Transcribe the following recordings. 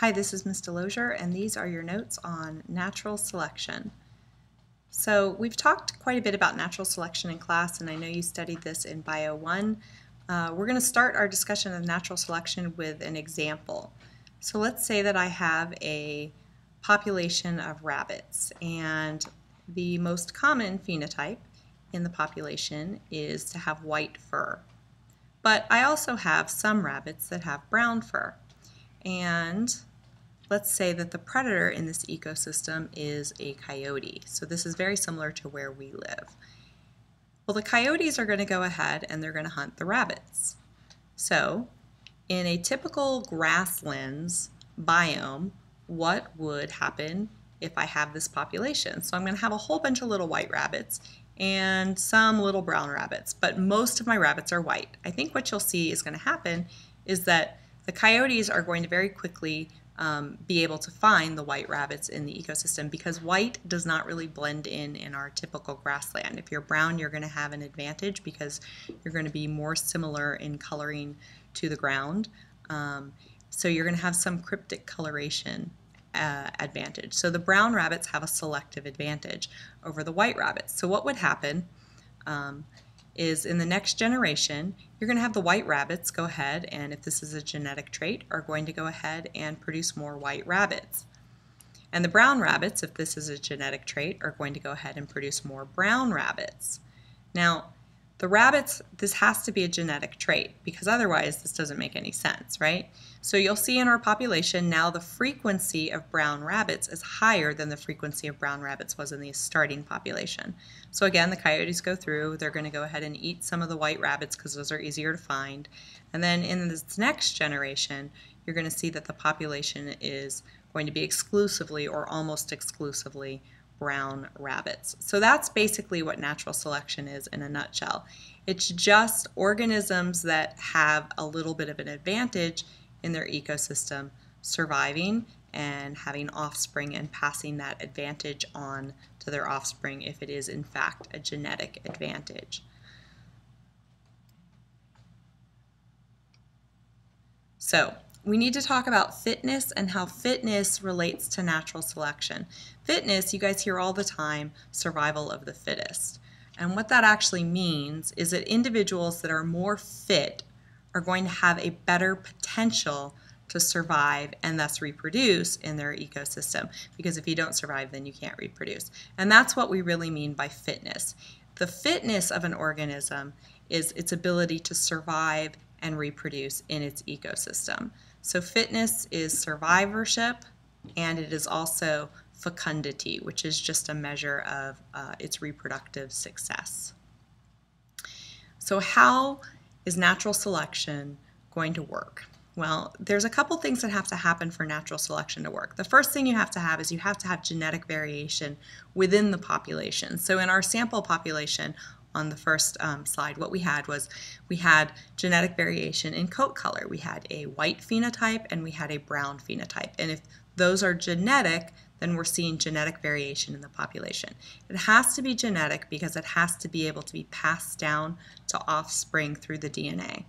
Hi, this is Ms. Delosier, and these are your notes on natural selection. So we've talked quite a bit about natural selection in class, and I know you studied this in Bio 1. Uh, we're going to start our discussion of natural selection with an example. So let's say that I have a population of rabbits, and the most common phenotype in the population is to have white fur. But I also have some rabbits that have brown fur. And let's say that the predator in this ecosystem is a coyote. So this is very similar to where we live. Well, the coyotes are going to go ahead and they're going to hunt the rabbits. So in a typical grasslands biome, what would happen if I have this population? So I'm going to have a whole bunch of little white rabbits and some little brown rabbits, but most of my rabbits are white. I think what you'll see is going to happen is that the coyotes are going to very quickly um, be able to find the white rabbits in the ecosystem because white does not really blend in in our typical grassland. If you're brown, you're going to have an advantage because you're going to be more similar in coloring to the ground. Um, so you're going to have some cryptic coloration uh, advantage. So the brown rabbits have a selective advantage over the white rabbits. So what would happen um, is in the next generation, you're going to have the white rabbits go ahead and if this is a genetic trait, are going to go ahead and produce more white rabbits. And the brown rabbits, if this is a genetic trait, are going to go ahead and produce more brown rabbits. Now, the rabbits, this has to be a genetic trait because otherwise this doesn't make any sense, right? So you'll see in our population now the frequency of brown rabbits is higher than the frequency of brown rabbits was in the starting population. So again, the coyotes go through, they're going to go ahead and eat some of the white rabbits because those are easier to find. And then in this next generation, you're going to see that the population is going to be exclusively or almost exclusively brown rabbits. So that's basically what natural selection is in a nutshell. It's just organisms that have a little bit of an advantage in their ecosystem surviving and having offspring and passing that advantage on to their offspring if it is in fact a genetic advantage. So we need to talk about fitness and how fitness relates to natural selection. Fitness, you guys hear all the time, survival of the fittest. And what that actually means is that individuals that are more fit are going to have a better potential to survive and thus reproduce in their ecosystem. Because if you don't survive, then you can't reproduce. And that's what we really mean by fitness. The fitness of an organism is its ability to survive and reproduce in its ecosystem. So fitness is survivorship and it is also fecundity, which is just a measure of uh, its reproductive success. So how is natural selection going to work? Well, there's a couple things that have to happen for natural selection to work. The first thing you have to have is you have to have genetic variation within the population. So in our sample population, on the first um, slide, what we had was we had genetic variation in coat color. We had a white phenotype and we had a brown phenotype. And if those are genetic, then we're seeing genetic variation in the population. It has to be genetic because it has to be able to be passed down to offspring through the DNA.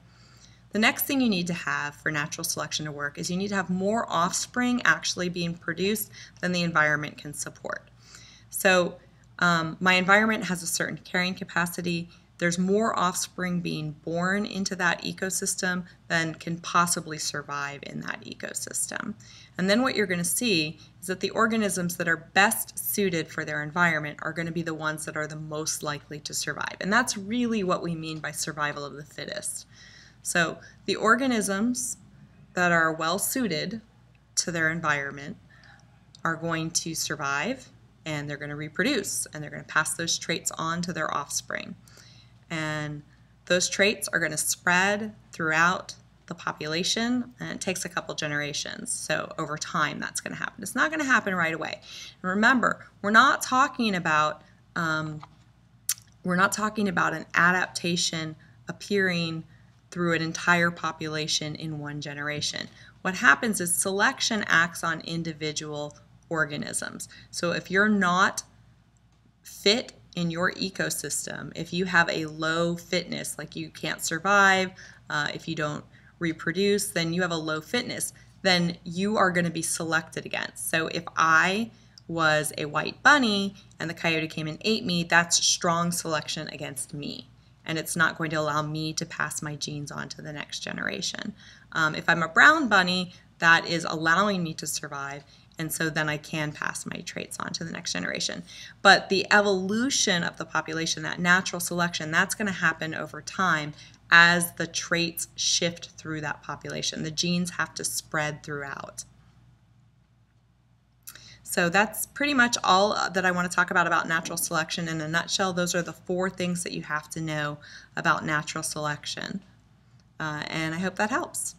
The next thing you need to have for natural selection to work is you need to have more offspring actually being produced than the environment can support. So um, my environment has a certain carrying capacity. There's more offspring being born into that ecosystem than can possibly survive in that ecosystem. And then what you're going to see is that the organisms that are best suited for their environment are going to be the ones that are the most likely to survive. And that's really what we mean by survival of the fittest. So the organisms that are well suited to their environment are going to survive and they're going to reproduce and they're going to pass those traits on to their offspring. And those traits are going to spread throughout the population and it takes a couple generations. So over time that's going to happen. It's not going to happen right away. And remember, we're not talking about um, we're not talking about an adaptation appearing through an entire population in one generation. What happens is selection acts on individual organisms. So if you're not fit in your ecosystem, if you have a low fitness, like you can't survive, uh, if you don't reproduce, then you have a low fitness, then you are going to be selected against. So if I was a white bunny and the coyote came and ate me, that's strong selection against me. And it's not going to allow me to pass my genes on to the next generation. Um, if I'm a brown bunny, that is allowing me to survive and so then I can pass my traits on to the next generation. But the evolution of the population, that natural selection, that's going to happen over time as the traits shift through that population. The genes have to spread throughout. So that's pretty much all that I want to talk about about natural selection in a nutshell. Those are the four things that you have to know about natural selection. Uh, and I hope that helps.